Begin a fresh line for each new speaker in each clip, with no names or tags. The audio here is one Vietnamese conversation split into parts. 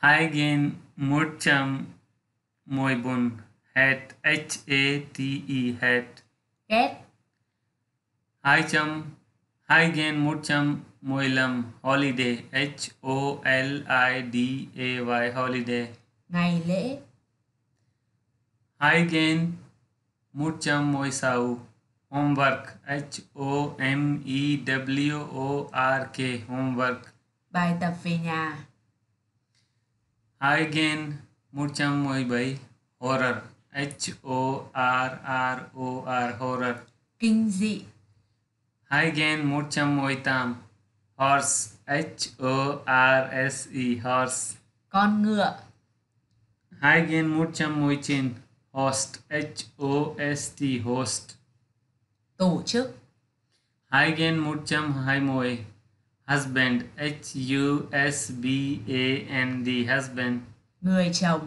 Hai gen một trăm môi bun hat H A T E hat.
Ghét
hai trăm hai gen một trăm môi lam holiday H O L I D A Y holiday.
Ngày lễ
hai gen một trăm môi sau homework H O M E W O R K homework.
Bài tập về nhà
Một trăm mười bảy horror. H O R R O R horror.
Kinh dị
một trăm mười tám horse. H O R S E horse.
Con ngựa.
Một trăm mười chín host. H O S T host.
Tổ chức.
Gen một trăm hai mươi husband h u s b a n d husband.
Người chồng.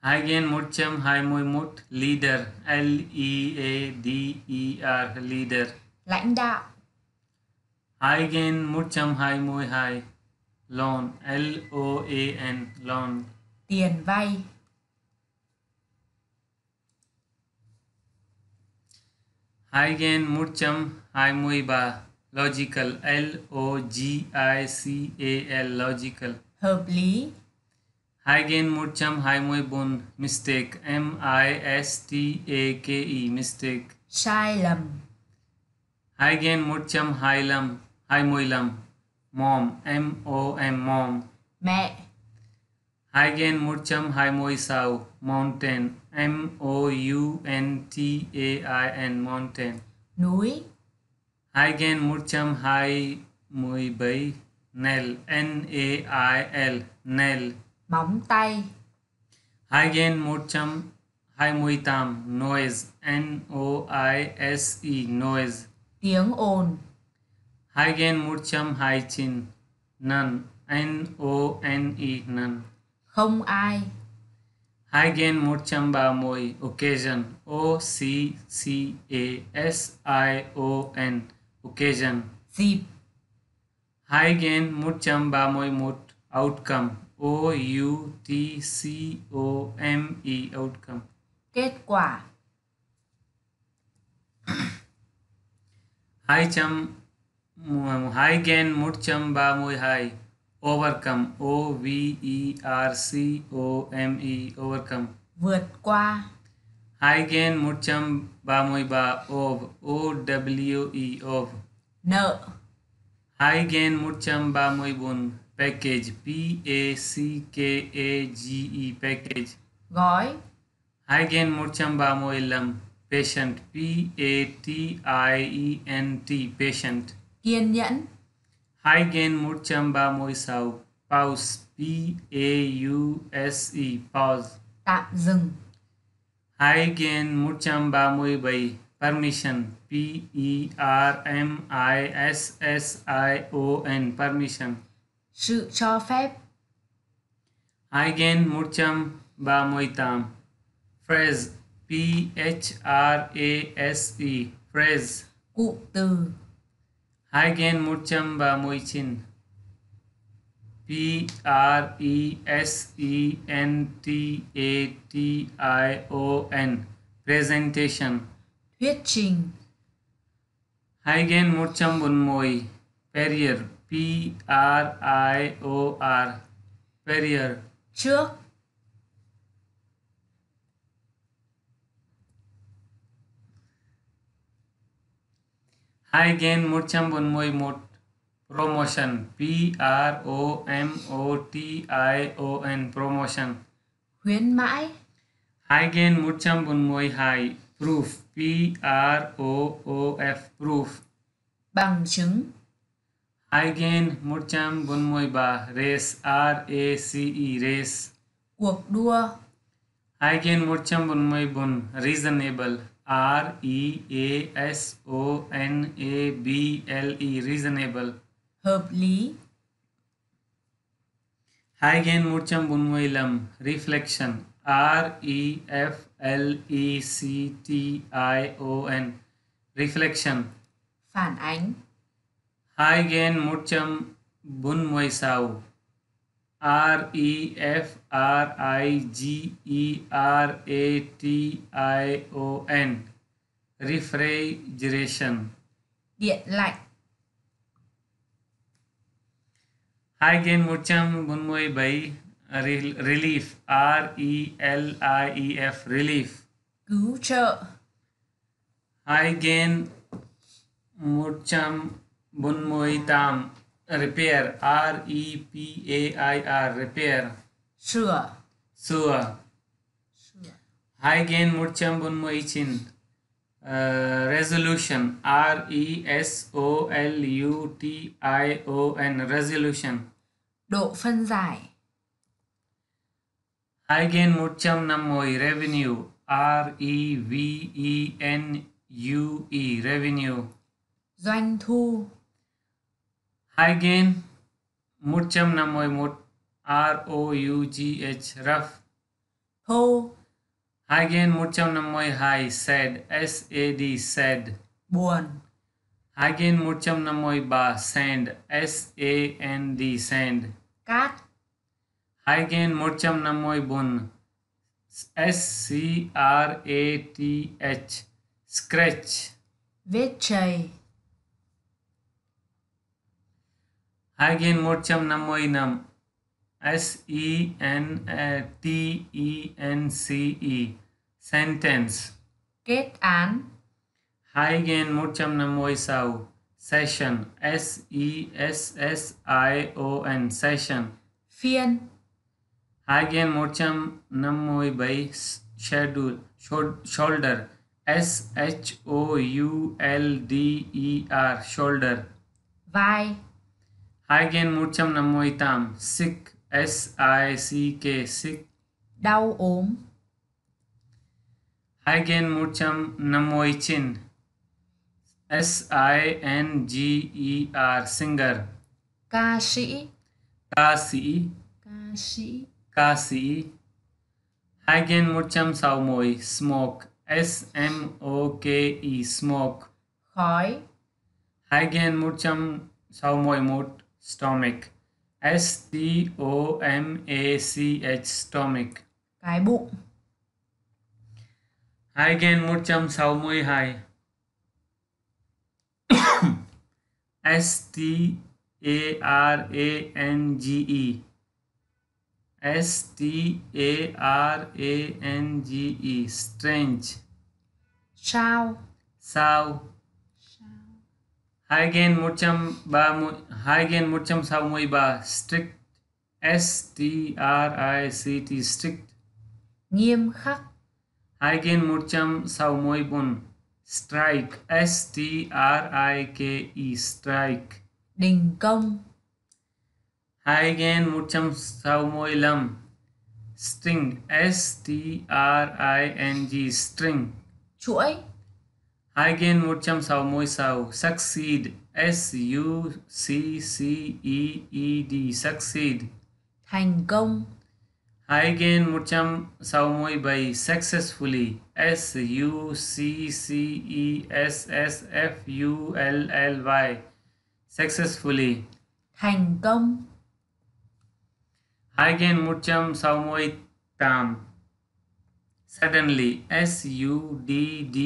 2121 leader l e a d e r leader.
Lãnh đạo.
2122 loan l o a n loan.
Tiền vay.
2123 logical L O G I C A L logical.
Hợp lý
Hai gen một trăm hai mươi bốn mistake. M I S T A K E. Mistake.
Sai lầm
Hai gen một trăm hai lăm hai mươi lăm mom. M O M mom.
Mẹ
Hai gen một trăm hai mươi sáu mountain. M O U N T A I N mountain.
Núi
Hai gen một trăm hai mươi bảy nail N A I L. Nail
móng tay.
Hai gen một trăm hai mươi tám noise. N O I S E. Noise.
Tiếng ồn.
Hai gen một trăm hai chín none N O N E. None
không ai.
Hai gen một trăm ba mươi occasion. O C C A S I O N occasion.
Dịp
Hai gen một trăm ba mươi một outcome. O U T C O M E. Outcome.
Kết quả.
Hai trăm hai gen một trăm ba mươi hai. Overcome. O V E R C O M E. Overcome.
Vượt qua
hai gen một trăm ba mươi ba ov O W E ov.
Nợ
hai gen một trăm ba mươi bốn package P A C K A G E package.
Gói
hai gen một trăm ba mươi lăm patient P A T I E N T patient.
Kiên nhẫn.
Hai gen một trăm ba mươi sáu pause P A U S E pause
tạm dừng
Eigen 137 permission P E R M I S S I O N permission.
Sự cho phép.
Eigen 138 phrase P H R A S E phrase.
Cụm từ.
Eigen 139 P R E S E N T A T I O N. Presentation.
Thuyết trình.
Bốn mươi barrier P R I O R. Barrier
trước.
Haigen 141 promotion. P R O M O T I O N promotion.
Khuyến mãi.
Hai gen một trăm bốn mươi hai proof. P R O O F proof.
Bằng chứng.
Hai gen một trăm bốn mươi ba race. R A C E race.
Cuộc đua.
Hai gen một trăm bốn mươi bốn reasonable. R E A S O N A B L E reasonable
hợp lý.
Hai gen một trăm bốn mươi lăm reflection R E F L E C T I O N reflection.
Phản ánh.
Hai gen một trăm bốn mươi sáu R E F R I G E R A T I O N refrigeration.
Điện lạnh
hai gen 147 Re- relief. R E L I E F relief.
Cứu trợ
hai gen 148 repair. R E P A I R repair.
Sửa
sửa
sửa
hai gen 149 uh, resolution. R E S O L U T I O N. Resolution.
Độ phân giải.
Hai gen 150 revenue. R E V E N U E. Revenue.
Doanh thu.
Hai gen 151 R O U G H. Rough.
Thô
hai gen 152 sad S A D sad
buồn.
Hai gen 153 sand S A N D sand
cát.
Hai gen 154 S C R A T H scratch.
Vết chày.
Gen 155 S E N T E N C E. Sentence.
Kết án
hai gen 156 session. S E S S I O N. Session.
Phiên
hai gen 157 schedule shou- shoulder. S H O U L D E R. Shoulder.
Vai.
Hai gen 158 sick S I C K sick.
Đau ốm.
Hai gen 150 chin S I N G E R singer.
Ca sĩ.
Ca sĩ.
Ca sĩ.
Ca sĩ. Hai gen 160 smoke. S M O K E smoke.
Khói.
Hai gen 161 stomach S T O M A C H stomach.
Cái bụng.
Hai gen 162 S T A R A N G E. S T A R A N G E. Strange.
Sao?
Sao hai gen 130 hai gen 163 strict S T R I C T strict.
Nghiêm khắc.
Hai gen 164 strike S T R I K E strike.
Đình công.
Hai gen 165 string S T R I N G string.
Chuỗi
hai gen 166 succeed S U C C E E D succeed.
Thành công.
Hai gen 167 successfully S U C C E S S F U L L Y successfully.
Thành công.
Hai gen 168 suddenly S U D D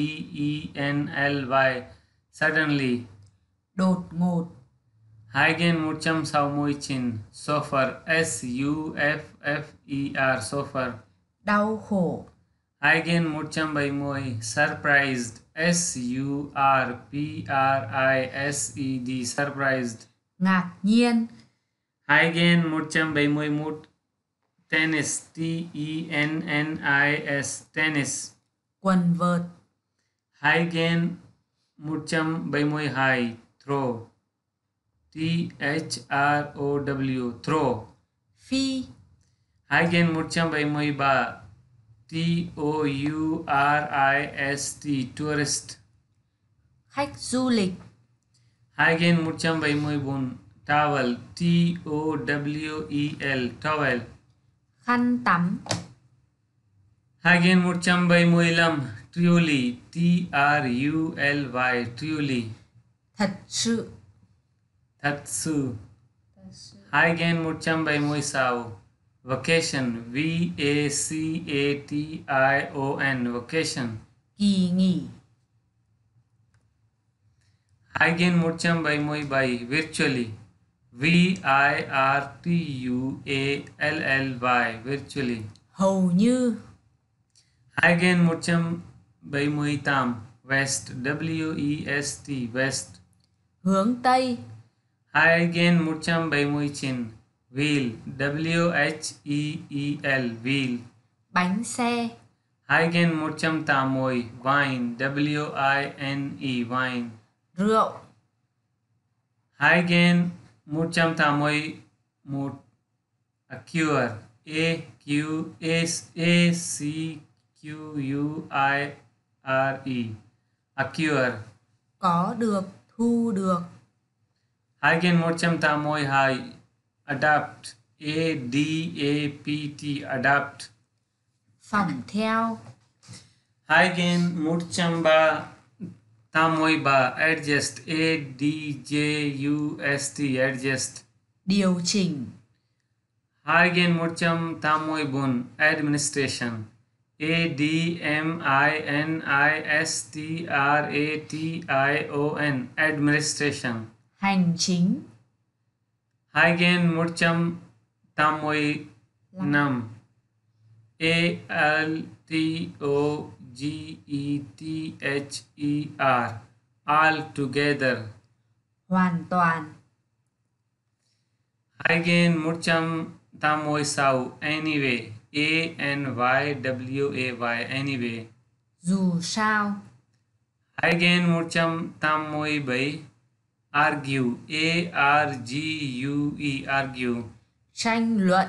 E N L Y. Suddenly.
Đột ngột.
Hai gen 169 suffer S U F F E R. Suffer
đau khổ.
Hai gen 170 surprised. S U R P R I S E D. Surprised.
Ngạc nhiên.
Hai gen 171 tennis. T E N N I S. Tennis.
Quần vợt.
Hai gen 172 throw. T H R O W. Throw.
Phi.
Hai gen 173 T O U R I S T. Tourist.
Khách du lịch.
Hai gen 174 towel. T O W E L. Towel
khăn tắm
hai gen 175 truly T R U L Y truly
thật sự
thật sự
thật
Hai gen một trăm bảy mươi sáu. Vacation. V A C A T I O N. Vacation.
kỳ nghỉ
Hai gen một trăm bảy mươi bảy. Virtually. V I R T U A L L Y virtually.
Hầu như.
Hagen 178 West W E S T West.
Hướng tây.
Hi again, Hagen 179 wheel W H E E L wheel.
Bánh xe.
Hi again, Hagen 180 wine W I N E wine
rượu.
Hi again. 181 một cure a q s a c q u i r e. Acquire
có được thu được.
Hai Hagen 182 hai adapt. A d a p t adapt.
Phòng theo.
Hai Hagen 132 Tamoiba, adjust, A D J U S T, adjust.
Điều chỉnh.
Hargen Murcham Tamoibun, administration. A D M I N I S T R A T I O N, administration.
Hành chính.
Hargen Murcham Tamoinam. A L T O G E T H E R. All together.
hoàn toàn
Hai gen một trăm tám mươi sáu. Anyway. A N Y W A Y. Anyway.
dù sao
Hai gen một trăm tám mươi bảy. Argue. A R G U E. Argue.
tranh luận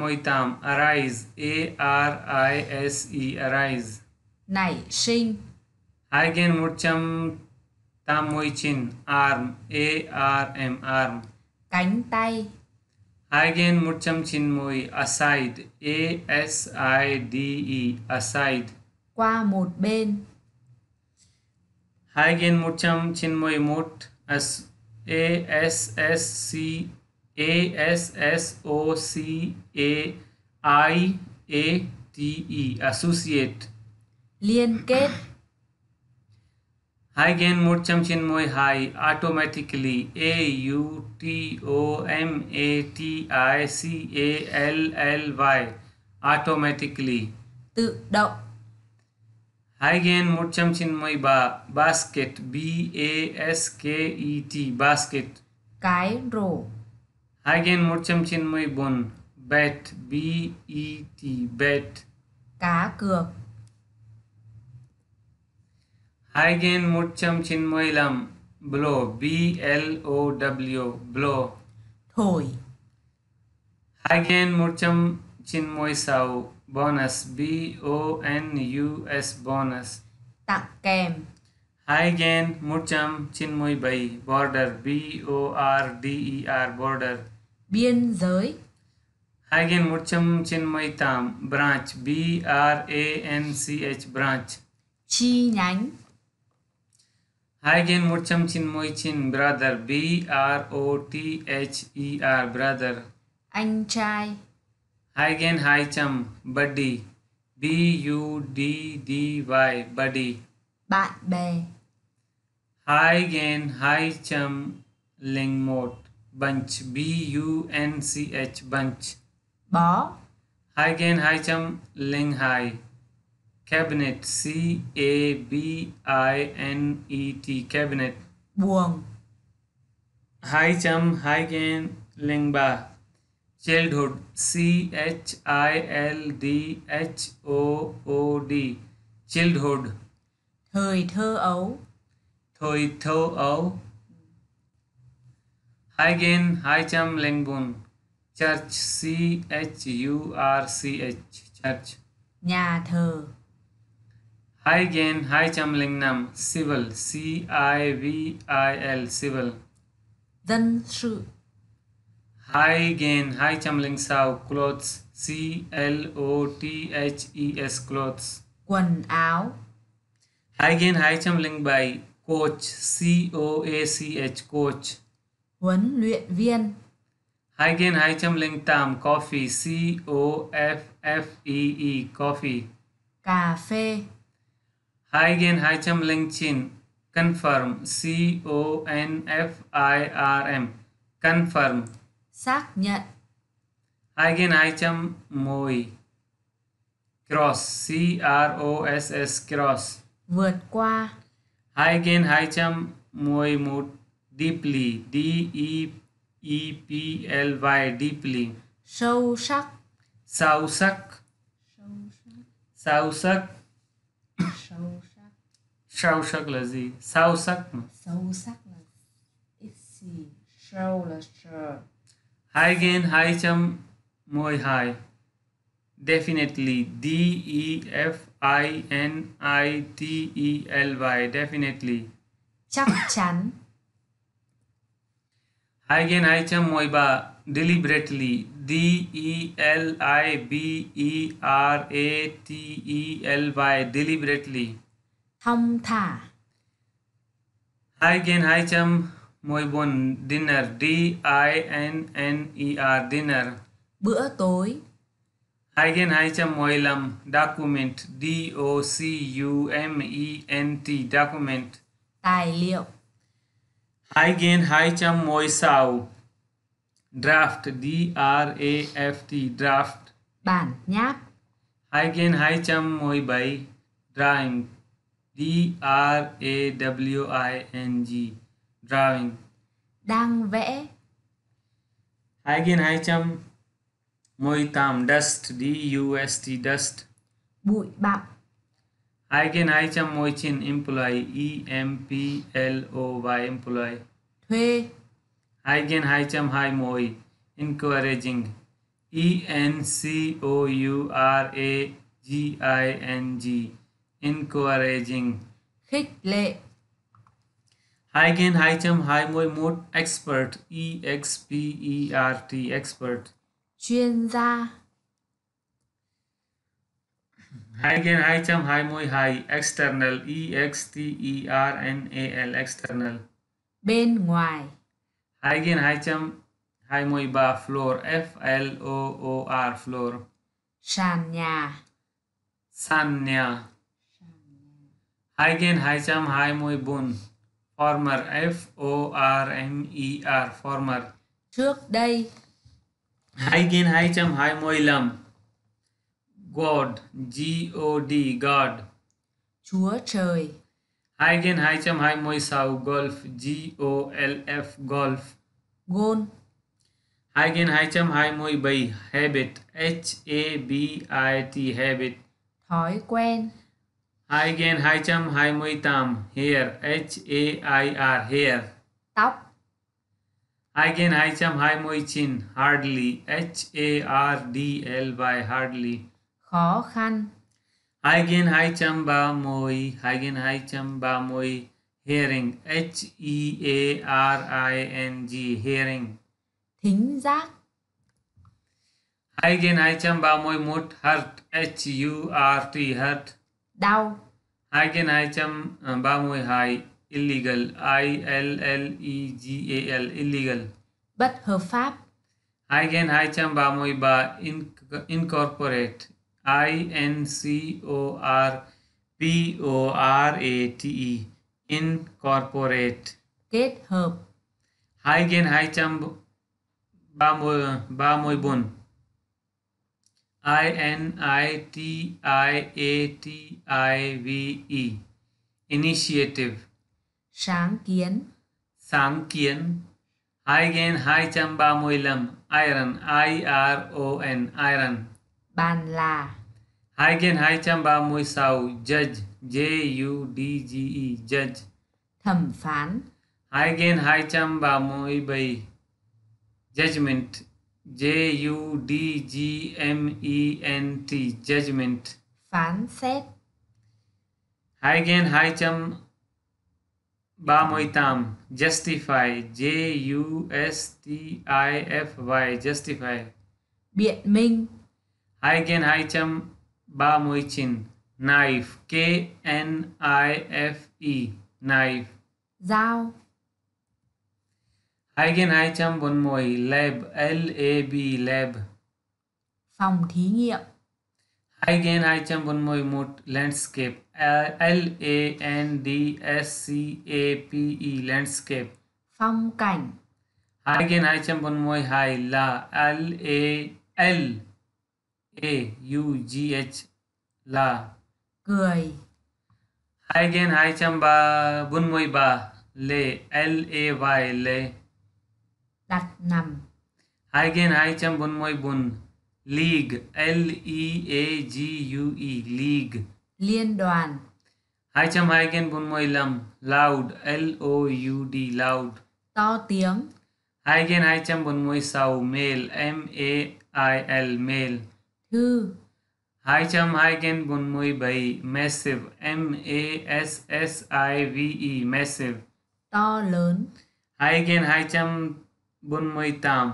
Mươi tám. Arise. A R I S E. Arise.
nảy sinh
Hai gen một trăm tám mươi chín. Arm. A R M. Arm.
cánh tay
Hai gen một trăm chín mươi. Aside. A S I D E. Aside.
qua một bên
Hai gen một trăm A S S O C A I A T E. Associate.
liên kết
Hai gen một trăm chín mươi hai. Automatically. A U T O M A T I C A L L Y. Automatically.
tự động
Hai gen một trăm chín mươi ba. Basket. B A S K E T. Basket.
cái rổ
Hai gen một trăm chín mươi bốn. Bet. B E T. Bet.
cá cược
Hai gen một trăm chín mươi lăm. Blow. B L O W. Blow.
thổi
Hai gen một trăm chín mươi sáu. Bonus. B O N U S. Bonus.
tặng kèm
Hai gen một trăm chín mươi bảy. Border. B O R D E R. Border.
Biên giới
Hai gen một trăm chín mươi tám. Branch. B R A N C H. Branch.
chi nhánh
Hai gen một trăm chín mươi chín. Brother. B R O T H E R. Brother.
anh trai
Hai gen hai trăm. Buddy. B U D D Y. Buddy.
bạn bè
Hai gen hai trăm linh một. Bunch. B U N C H. Bunch.
bó
Hai gen hai trăm linh hai. Cabinet. C A B I N E T. Cabinet.
buồng
Hai trăm hai gen linh ba. Childhood. C H I L D H O O D. Childhood.
thời thơ ấu
Thôi thâu ấu. Trăm linh bốn. Church. C H U R C H. Church.
nhà thờ
trăm linh năm. Civil. C I V I L. Civil.
dân sự
Hai gen hai trăm linh sáu. Clothes. C L O T H E S. Clothes.
quần áo
Hai gen hai trăm linh bảy. Coach. C O A C H. Coach
huấn luyện viên.
2208 coffee C O F F E E coffee.
Cà phê.
2209 confirm C O N F I R M confirm.
Xác nhận.
2210 cross C R O S S cross.
Vượt qua.
2211 deeply d e e p l y deeply. Sâu sắc.
Sâu sắc.
Sâu sắc.
Sâu sắc.
Sâu sắc là gì? Sâu sắc.
Sâu sắc là ít gì sâu là sờ.
Hai gen hai chấm môi hai. Definitely. D e f i n i t e l y. Definitely.
Chắc chắn
hai gen hai chấm môi ba deliberately d e l i b e r a t e l y deliberately.
Thong thả
hai gen hai chấm môi bốn dinner d i n n e r dinner.
Bữa tối.
Hai gen hai chấm môi lam document d o c u m e n t document.
Tài liệu
hai gen hai chấm môi sao. Draft d r a f t draft.
Bản nháp.
Hai gen hai chấm môi bảy drawing d r a w i n g drawing.
Đang vẽ.
Hai gen hai chấm môi tam dust d u s t dust.
Bụi bặm
hai gen hai chấm môi chin employee e m p l o y employee.
Thuê.
Hai gen hai chấm hai môi encouraging. E n c o u r a g i n g encouraging.
Khích lệ.
Hai gen hai chấm hai môi một expert e x p e r t expert.
Chuyên gia
hai gen hai môi hai external e x t e r n a l external.
Bên ngoài.
hai gen hai môi ba floor f l o o r floor.
Sàn nhà.
Sàn nhà. hai gen hai môi bun former f o r m e r former.
Trước đây.
hai gen hai môi lam god g o d god.
Chúa trời.
Hai gen hai chấm hai môi sau golf g o l f golf.
Gôn.
Hai gen hai chấm hai môi bảy habit h a b i t habit.
Thói quen.
Hai gen hai chấm hai môi tam hair h a i r hair.
Tóc.
Hai gen hai chấm hai môi chin hardly h a r d l y hardly
khó khăn.
Hai gen hai chấm ba môi hai gen hai chấm ba môi hearing h e a r i n g hearing
thính giác.
Hai gen hai chấm ba môi một hurt h u r t hurt
đau.
Uh, ba môi hai illegal i l l e g a l illegal.
Bất hợp pháp.
Hai gen hai chấm ba môi ba inc- incorporate i n c o r p o r a t e. Incorporate.
Kết hợp.
Hai gen hai chấm ba môi ba môi bun i n i t i a t i v e. Initiative.
Sáng kiến.
Sáng kiến. Hai gen hai trăm ba mươi lăm. Iron. I r o n. Iron
bàn là
hai gen hai trăm ba mươi sáu judge j u d g e judge.
Thẩm phán.
Hai gen hai trăm ba mươi bảy judgment j u d g m e n t judgment.
Phán xét.
Hai gen hai trăm ba mươi tám justify j u s t i f y justify.
Biện minh
hai gen hai trăm ba mươi chín knife k n i f e knife.
Dao.
Hai gen hai trăm bốn mươi lab L A B lab.
Phòng thí nghiệm.
Hai gen hai trăm bốn mươi một landscape L A N D S C A P E landscape.
Phong cảnh.
Hai gen hai trăm bốn mươi hai là L A L A U G H là
cười.
Hai gen hai trăm ba bốn mươi ba lệ L A Y lệ
đặt nằm.
Hai gen hai trăm bốn mươi bốn league L E A G U E league.
Liên đoàn.
Hai trăm hai gen bốn mươi lăm loud L O U D loud.
To tiếng.
Hai gen hai trăm bốn mươi sáu male M A I L male
thư
bốn mươi bảy massive M A S S I V E massive.
To lớn.
Hai gen hai trăm bốn mươi tám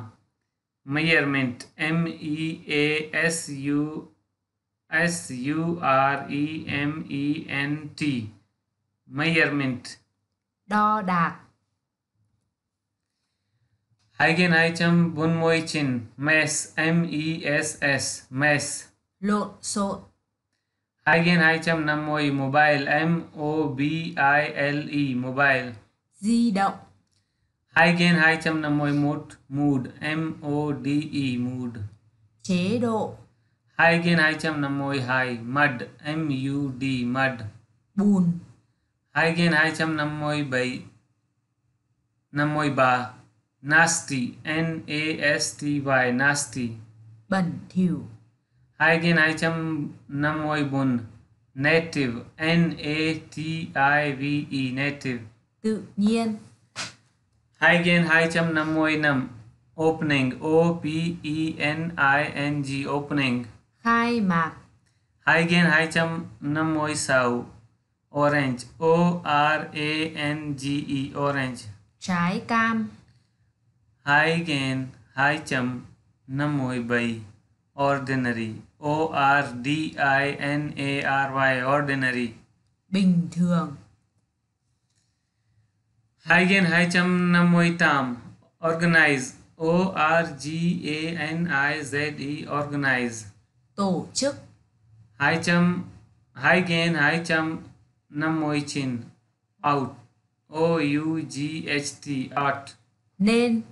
measurement M E A S U S U R E M E N T. Measurement.
Đo đạc
hai gen hai trăm bốn mươi chín mass M E S S mass
lộn xộn.
Hai gen hai trăm năm mươi mobile M O B I L E mobile.
Di động.
Hai gen hai trăm năm mươi một mood M O D E mood.
Chế độ.
Hai gen hai trăm năm mươi hai mud M U D mud.
Bùn.
Hai gen hai trăm năm mươi bảy năm mươi ba nasty. N A S T Y. Nasty.
Bẩn thỉu.
Hai gen hai trăm năm mươi bốn native. N A T I V E. Native.
Tự nhiên.
Hai gen hai trăm năm mươi năm. Opening. O P E N I N G. Opening.
Khai mạc.
Hai gen hai trăm năm mươi sáu orange. O R A N G E. Orange.
Trái cam
hai trăm năm mươi bảy ordinary. O R D I N A R Y. Ordinary.
Bình thường.
Hai trăm năm mươi tám organize. O R G A N I Z E. Organize.
Tổ chức.
Hai gen hai trăm năm mươi chín out. O U G H T. Out.
Nên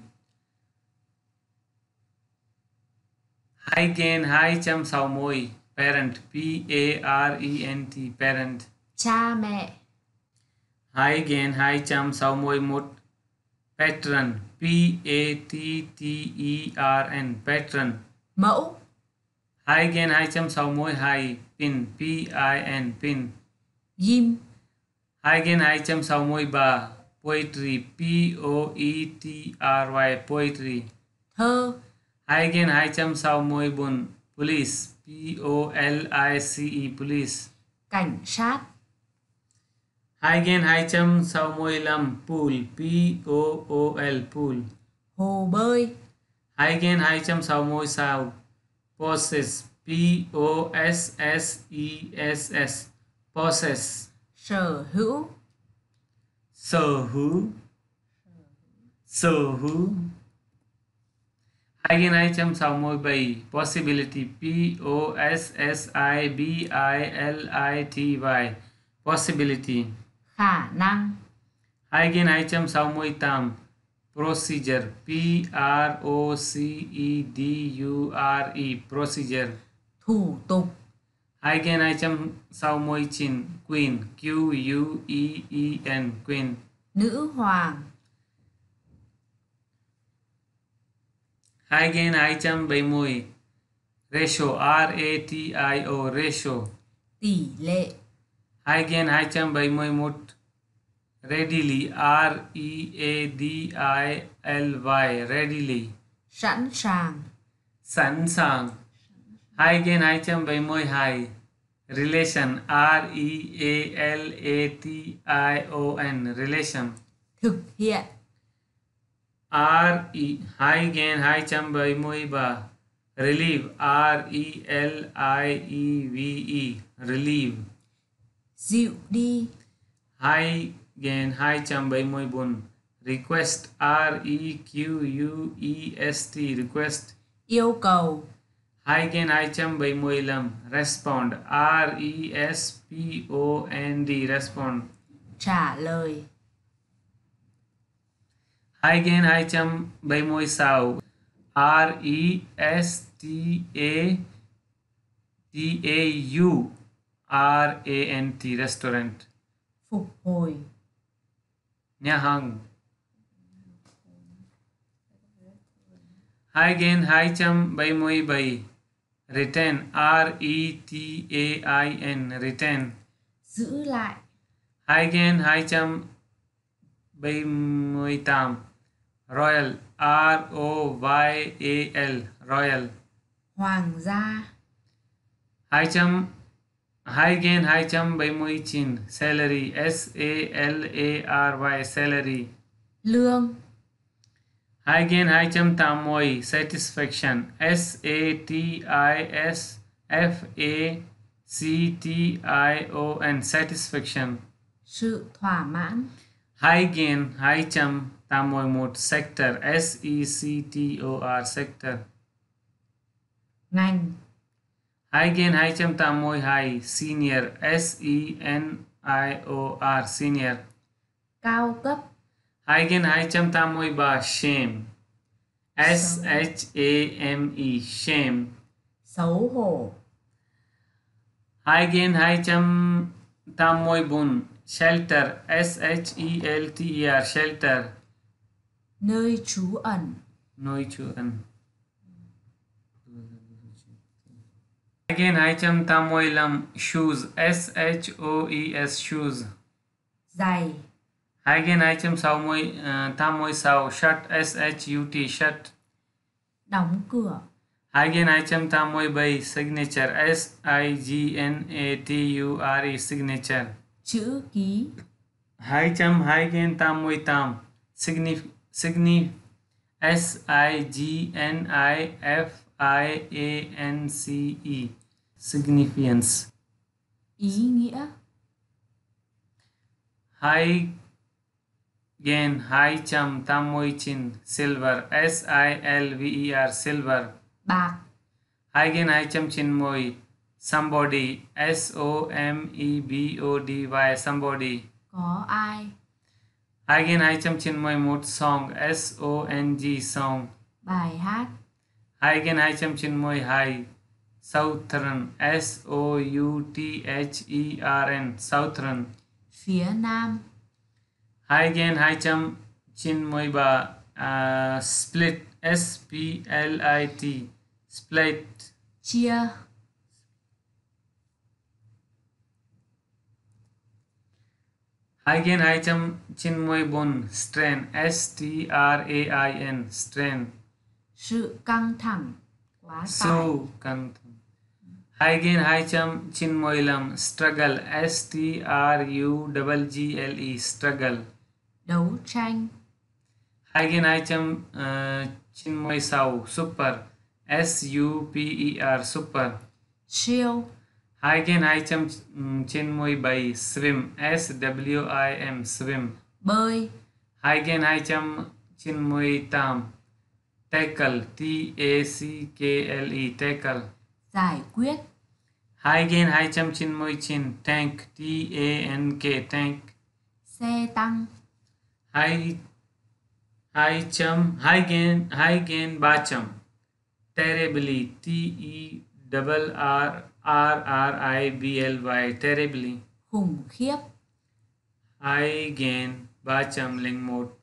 hai gen hai trăm sáu mươi parent P A R E N T parent.
Cha mẹ.
Hai gen hai trăm sáu mươi một patron P A T T E R N patron.
Mẫu.
Hai gen hai trăm sáu mươi hai pin P I N pin.
Ghim.
Hai gen hai trăm sáu mươi ba poetry P O E T R Y poetry.
Thơ
hai gen hai sáu mươi bốn police. P O L I C E police.
Cảnh sát.
Hai gen hai sáu mươi lăm pool. P O O L pool.
Hồ bơi.
Hai gen hai sáu mươi sáu possess. P O S S E S S. Possess.
Sở hữu.
Sở hữu. Sở hữu bảy possibility P O S S I B I L I T Y possibility.
Khả năng.
Tám procedure. P R O C E D U R E procedure.
Thủ tục.
Chín queen. Q U E E N queen.
Nữ hoàng
hai trăm bảy mươi. Ratio R A T I O ratio.
Tỷ lệ.
Hai hai trăm bảy mươi một readily R E A D I L Y readily.
Sẵn sàng.
Sẵn sàng. Hai hai trăm bảy mươi hai. Relation R E A L A T I O N relation.
Thực hiện
R E hai gen hai trăm bảy mươi ba. Relieve R E L I E V E. Relieve.
Dịu đi.
Gen hai trăm bảy mươi bốn request r e q u e s t. Request.
Yêu cầu.
Gen hai chấm bảy mươi lăm respond r e s p o n d. Respond.
Trả lời
hai gen hai chấm bảy mươi sáu r e s t a t a u. R a n t restaurant.
Phục hồi.
Nhà hàng hai gen hai chấm bảy mươi bảy retain r e t a i n retain
giữ lại.
Hai gen hai chấm bảy mươi tám royal r o y a l royal.
Hoàng gia.
Hai chấm hai gen hai chấm bảy mươi chín salary s a l a r y salary.
Lương.
Hai gen hai chấm tám mươi satisfaction s a t i s f a c t i o n satisfaction.
Sự thỏa mãn
hai gen hai chấm tám mươi một sector. S e c t o r sector.
Ngành
gen hai chấm tám mươi hai senior. S e n i o r senior.
Cao cấp.
Gen hai chấm tám mươi ba. Shame. S h a m e. Shame.
Xấu hổ.
Gen hai chấm tám mươi bốn shelter s h e l t e r shelter.
Nơi trú ẩn.
Nơi trú ẩn. Tám mươi lăm shoes. S h o e s shoes.
Giày.
Chấm sáu mươi ờ, tám mươi sáu shirt s h u t shirt.
Đóng cửa.
Chấm tám mươi bảy signature. S i g n a t u r e signature
chữ ký
hai chấm hai gen tám mươi tám signif signif s i g n i f i a n c e significance
ý nghĩa
hai gen hai chấm tám mươi chín silver s i l v e r silver
bạc
hai gen hai chấm chín mươi somebody s o m e b o d y somebody.
Có ai?
Mươi một song s o n g song.
Bài hát.
Mươi hai southern s o u t h e r n southern.
Phía nam.
Gen hai chấm chín mươi ba uh, split s p l i t split.
Chia
hai chấm chín mươi bốn strain s t r a i n strain.
Sự căng thẳng quá tải
so căng thẳng hai chấm chín mươi lăm struggle s t r u double g l e struggle.
Đấu tranh.
Gen hai chấm uh, chín mươi sáu super. S u p e r super.
Siêu
hai hai um, chín mươi bảy swim s w i m swim.
Bơi.
Hai hai chấm chín mươi tám tackle t a c k l e tackle.
Giải quyết.
Hai hai chấm chín mươi chín tank t a n k tank.
Xe tăng.
Hai hai chấm hai gen hai gen ba chấm. Terribly t e double r r r i b l y terribly.
Khủng khiếp
hai gen ba chấm linh một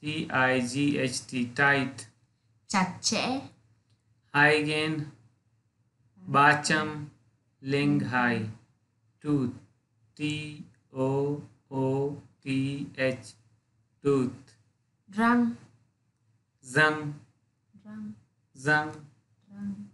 t i g h t tight.
Chặt chẽ.
Hai gen ba chấm linh hai. Tooth t o o t h tooth.
Răng.
Răng
răng.
Răng
răng